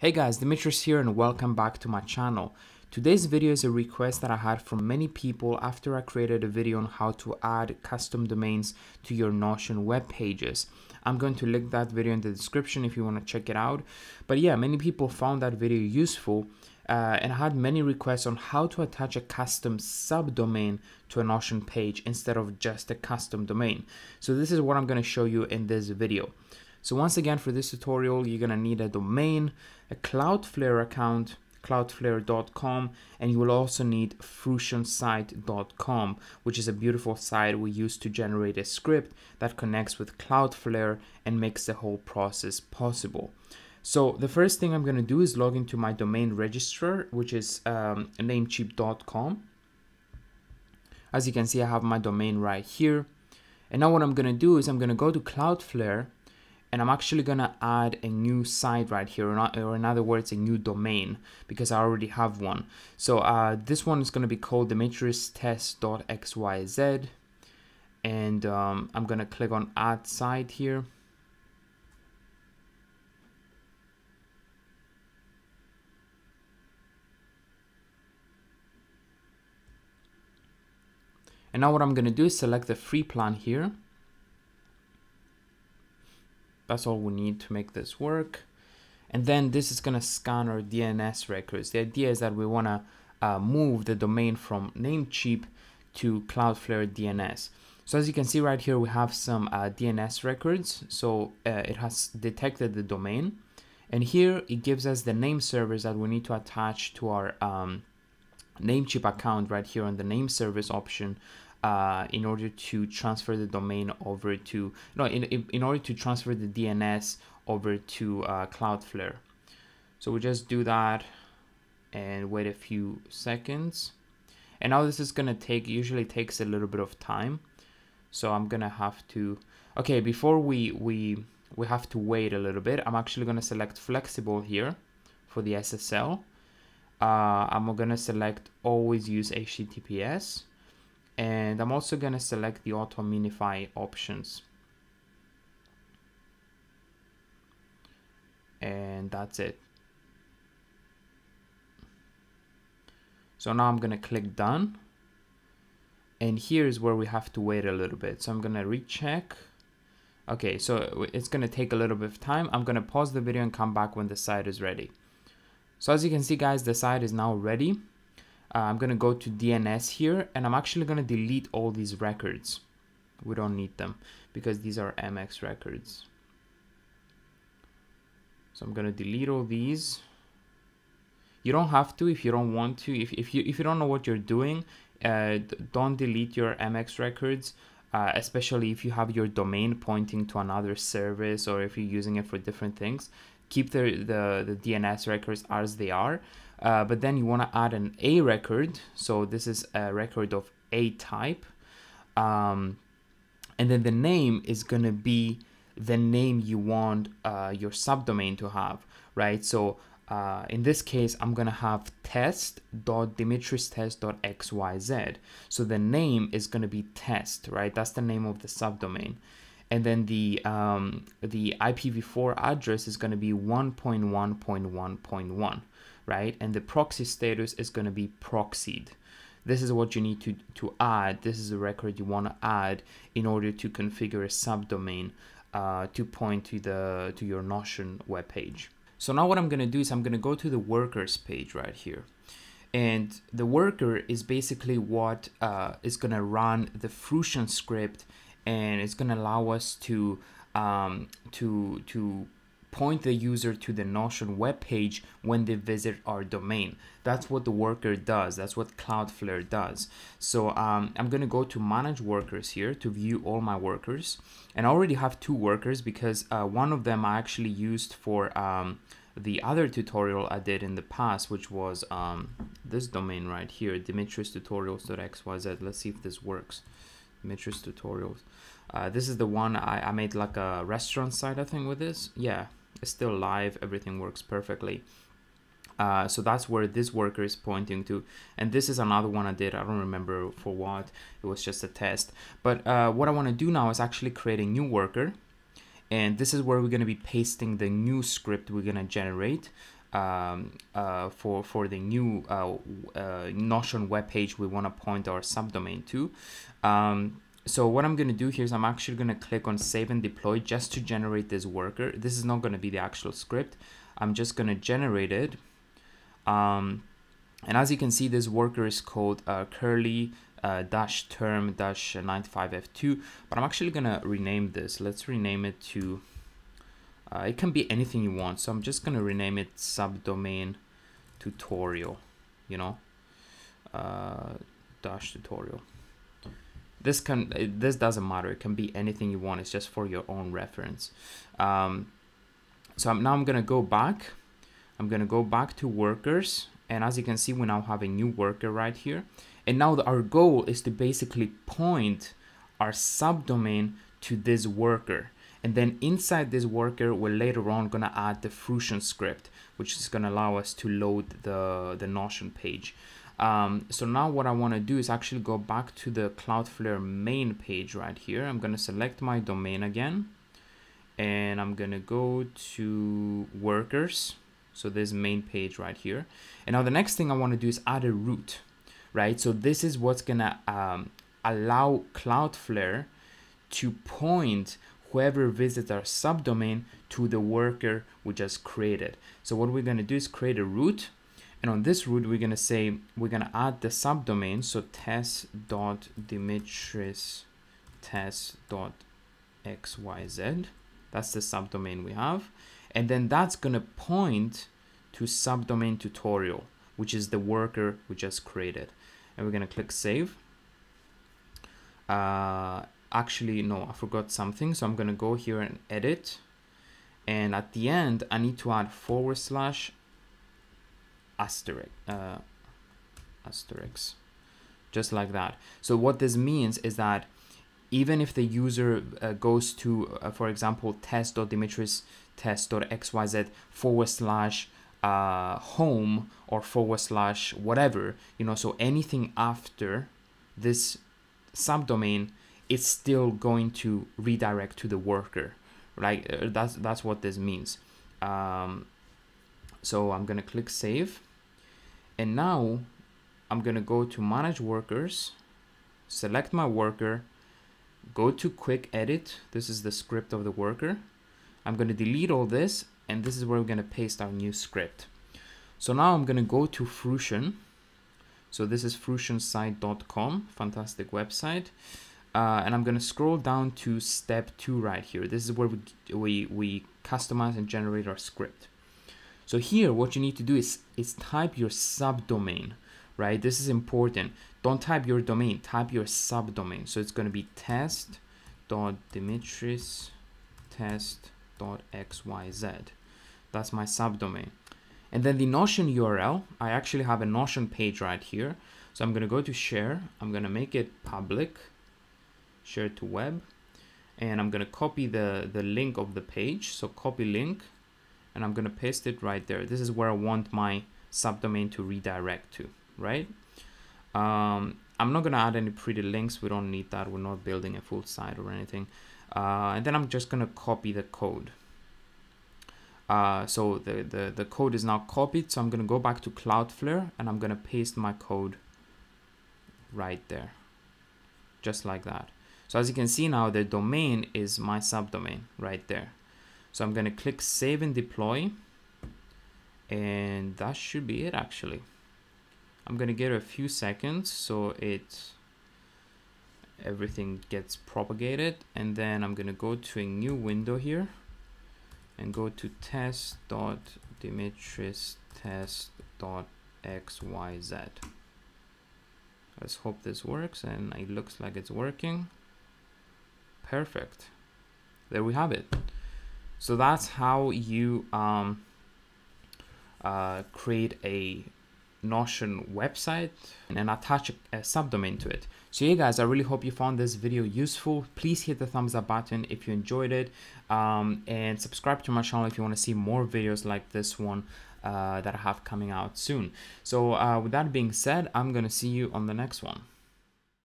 Hey guys, Dimitris here and welcome back to my channel. Today's video is a request that I had from many people after I created a video on how to add custom domains to your Notion web pages. I'm going to link that video in the description if you want to check it out. But yeah, many people found that video useful uh, and I had many requests on how to attach a custom subdomain to a Notion page instead of just a custom domain. So this is what I'm going to show you in this video. So once again, for this tutorial, you're gonna need a domain, a Cloudflare account, cloudflare.com, and you will also need fruitionsite.com, which is a beautiful site we use to generate a script that connects with Cloudflare and makes the whole process possible. So the first thing I'm gonna do is log into my domain registrar, which is um, namecheap.com. As you can see, I have my domain right here. And now what I'm gonna do is I'm gonna go to Cloudflare and I'm actually gonna add a new site right here, or in other words, a new domain, because I already have one. So uh, this one is gonna be called dimitristest.xyz, and um, I'm gonna click on add site here. And now what I'm gonna do is select the free plan here that's all we need to make this work. And then this is gonna scan our DNS records. The idea is that we wanna uh, move the domain from Namecheap to Cloudflare DNS. So as you can see right here, we have some uh, DNS records. So uh, it has detected the domain. And here it gives us the name servers that we need to attach to our um, Namecheap account right here on the name service option uh, in order to transfer the domain over to no in, in order to transfer the DNS over to uh, Cloudflare. So we just do that and wait a few seconds. And now this is gonna take usually takes a little bit of time. So I'm gonna have to okay before we we we have to wait a little bit. I'm actually gonna select flexible here for the SSL. Uh, I'm gonna select always use HTTPS and I'm also going to select the auto minify options. And that's it. So now I'm going to click done. And here is where we have to wait a little bit. So I'm going to recheck. Okay so it's going to take a little bit of time. I'm going to pause the video and come back when the site is ready. So as you can see guys the site is now ready uh, I'm gonna go to DNS here and I'm actually gonna delete all these records. We don't need them because these are MX records. So I'm gonna delete all these. You don't have to if you don't want to. If, if you if you don't know what you're doing, uh, don't delete your MX records. Uh, especially if you have your domain pointing to another service or if you're using it for different things keep the, the, the DNS records as they are. Uh, but then you want to add an A record. So this is a record of A type. Um, and then the name is going to be the name you want uh, your subdomain to have, right? So uh, in this case, I'm going to have test.dimitristest.xyz. So the name is going to be test, right? That's the name of the subdomain and then the um, the IPv4 address is going to be 1.1.1.1, right? And the proxy status is going to be proxied. This is what you need to, to add. This is a record you want to add in order to configure a subdomain uh, to point to the to your Notion web page. So now what I'm going to do is I'm going to go to the workers page right here. And the worker is basically what uh, is going to run the Fruition script and it's going to allow us to um, to to point the user to the Notion web page when they visit our domain. That's what the worker does. That's what Cloudflare does. So um, I'm going to go to manage workers here to view all my workers. And I already have two workers because uh, one of them I actually used for um, the other tutorial I did in the past, which was um, this domain right here, dimitristutorials.xyz. Let's see if this works. Dimitris tutorials. Uh, this is the one I, I made like a restaurant site, I think, with this. Yeah, still live. Everything works perfectly. Uh, so that's where this worker is pointing to. And this is another one I did. I don't remember for what. It was just a test. But uh, what I want to do now is actually create a new worker. and this is where we're going to be pasting the new script we're going to generate um, uh, for for the new uh, uh, Notion web page we want to point our subdomain to. Um, so what I'm going to do here is I'm actually going to click on save and deploy just to generate this worker. This is not going to be the actual script. I'm just going to generate it. Um, and as you can see, this worker is called uh, curly uh, dash term dash 95f2, but I'm actually going to rename this. Let's rename it to uh, it can be anything you want. So I'm just going to rename it subdomain tutorial, you know, uh, dash tutorial. This can, this doesn't matter. It can be anything you want. It's just for your own reference. Um, so I'm, now I'm going to go back. I'm going to go back to workers. And as you can see, we now have a new worker right here. And now the, our goal is to basically point our subdomain to this worker. And then inside this worker, we're later on gonna add the Fruition script, which is gonna allow us to load the, the Notion page. Um, so now what I wanna do is actually go back to the Cloudflare main page right here. I'm gonna select my domain again, and I'm gonna go to workers. So this main page right here. And now the next thing I wanna do is add a route, right? So this is what's gonna um, allow Cloudflare to point whoever visits our subdomain to the worker we just created. So what we're going to do is create a route. And on this route, we're going to say, we're going to add the subdomain. So test.dimitris test.xyz. That's the subdomain we have. And then that's going to point to subdomain tutorial, which is the worker we just created. And we're going to click save. Uh, actually no I forgot something so I'm gonna go here and edit and at the end I need to add forward slash asterisk uh, asterisk just like that. So what this means is that even if the user uh, goes to uh, for example test.dimitris test.xyz forward slash uh, home or forward slash whatever you know so anything after this subdomain it's still going to redirect to the worker right? Uh, that's that's what this means. Um, so I'm gonna click save and now I'm gonna go to manage workers select my worker go to quick edit. This is the script of the worker. I'm gonna delete all this and this is where we're gonna paste our new script. So now I'm gonna go to Fruition so this is fruitionsite.com fantastic website. Uh, and I'm gonna scroll down to step two right here. This is where we, we, we customize and generate our script. So here, what you need to do is, is type your subdomain, right? This is important. Don't type your domain, type your subdomain. So it's gonna be test.dimitris test.xyz. That's my subdomain. And then the Notion URL, I actually have a Notion page right here. So I'm gonna go to share, I'm gonna make it public, share to web and I'm gonna copy the the link of the page so copy link and I'm gonna paste it right there. This is where I want my subdomain to redirect to right? Um, I'm not gonna add any pretty links. We don't need that. We're not building a full site or anything. Uh, and then I'm just gonna copy the code. Uh, so the, the the code is now copied. So I'm gonna go back to Cloudflare and I'm gonna paste my code right there just like that. So as you can see now, the domain is my subdomain right there. So I'm gonna click save and deploy and that should be it actually. I'm gonna give it a few seconds so it everything gets propagated and then I'm gonna go to a new window here and go to test.dimitris test.xyz. Let's hope this works and it looks like it's working. Perfect. There we have it. So that's how you um, uh, create a Notion website and attach a, subdomain to it. So yeah guys, I really hope you found this video useful. Please hit the thumbs up button if you enjoyed it um, and subscribe to my channel if you want to see more videos like this one uh, that I have coming out soon. So uh, with that being said, I'm going to see you on the next one.